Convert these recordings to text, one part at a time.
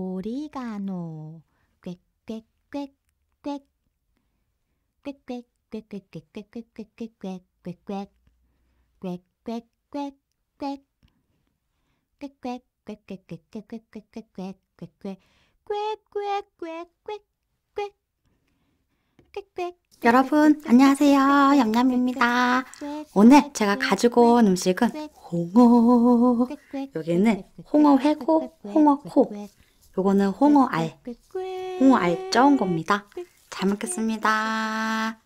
오리가노. 꽥꽥꽥꽥 꽥 꽥꽥꽥꽥꽥꽥꽥꽥꽥꽥 꽥 꽥꽥꽥꽥 여러분 안녕하세요 얌얌입니다 오늘 제가 가지고 온 음식은 홍어 여기는 홍어 회고 홍어 코 요거는 홍어 알. 홍어 알 쪄온 겁니다. 잘 먹겠습니다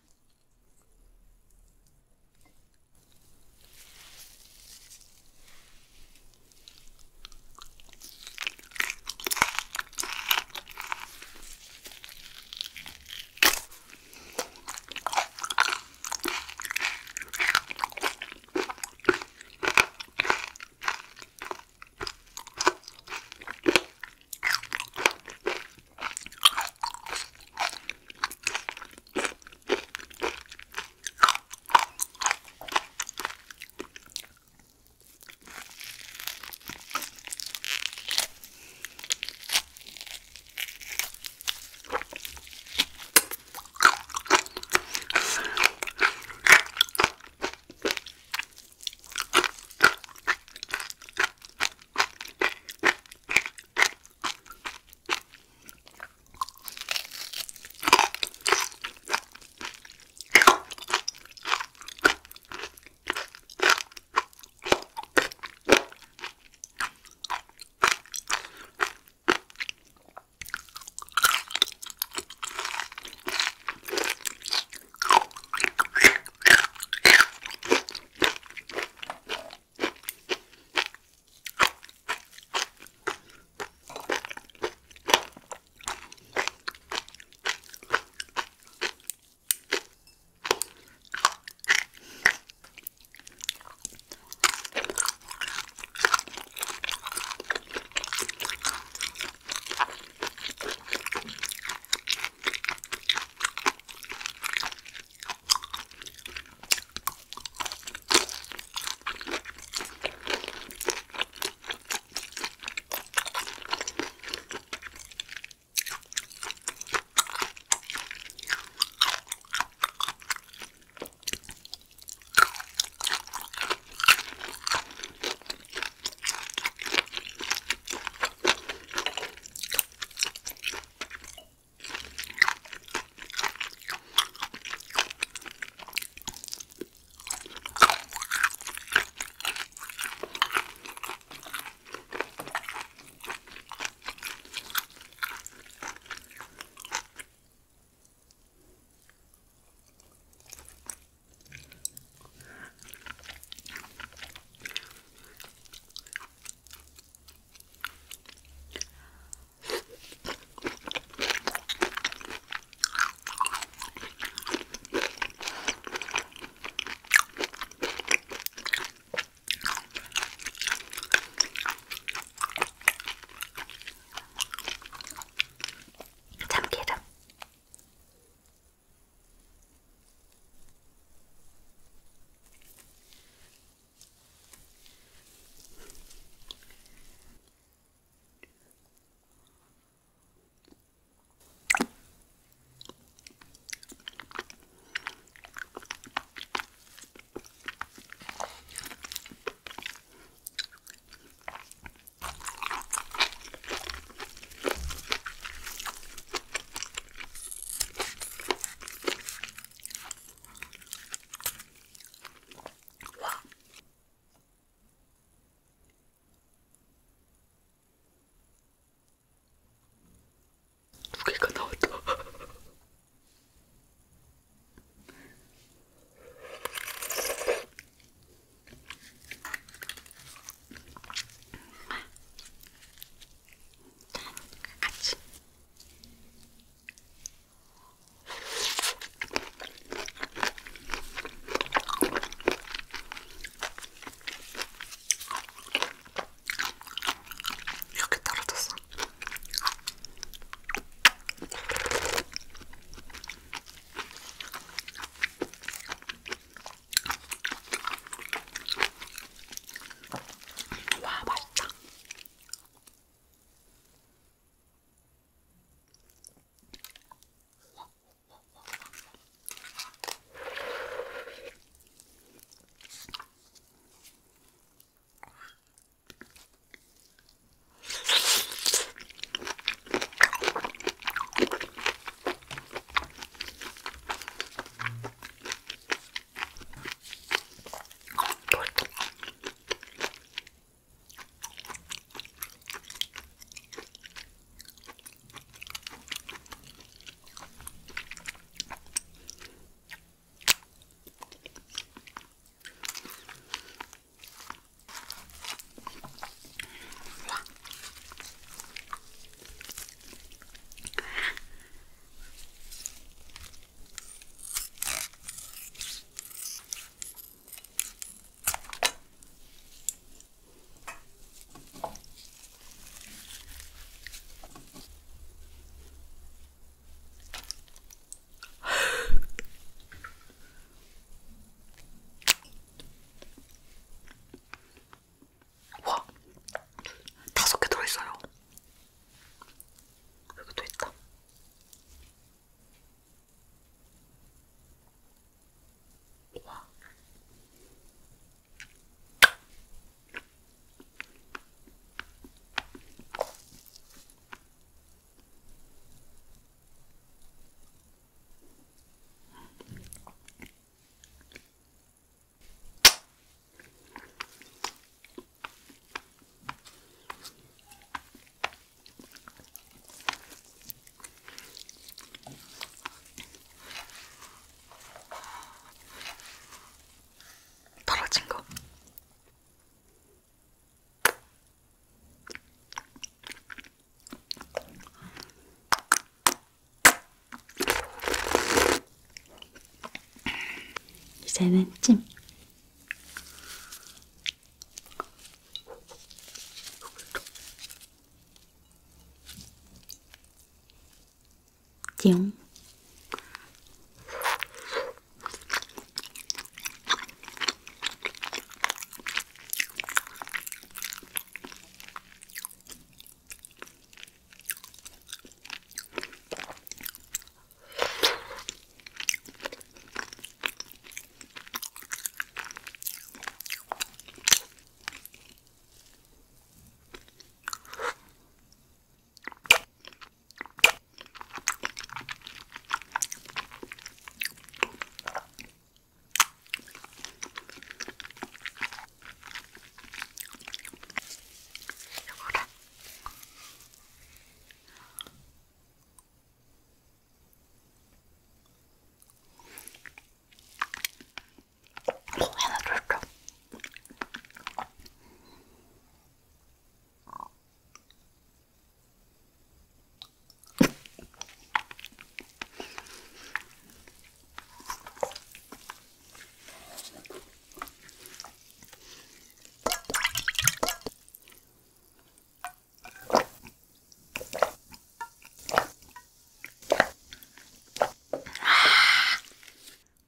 이제는 찜.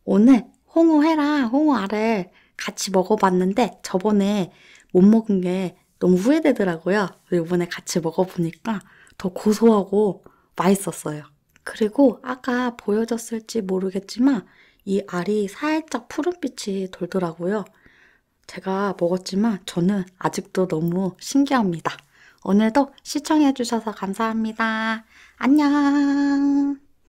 오늘 홍어회랑 홍어알을 같이 먹어봤는데 저번에 못 먹은 게 너무 후회되더라고요. 이번에 같이 먹어보니까 더 고소하고 맛있었어요. 그리고 아까 보여졌을지 모르겠지만 이 알이 살짝 푸른빛이 돌더라고요. 제가 먹었지만 저는 아직도 너무 신기합니다. 오늘도 시청해주셔서 감사합니다. 안녕!